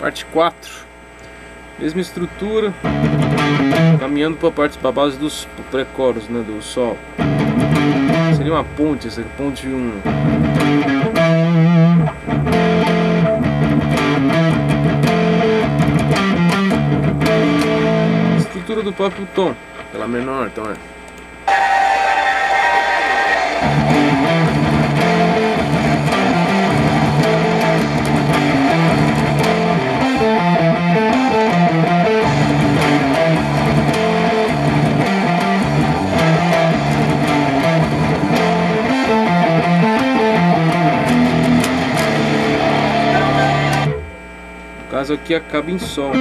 Parte 4. Mesma estrutura. Caminhando para a parte para base dos precoros, né, do sol. Seria uma ponte, essa ponte 1. Um. Estrutura do próprio tom, ela menor, então é. Caso aqui acaba em sol.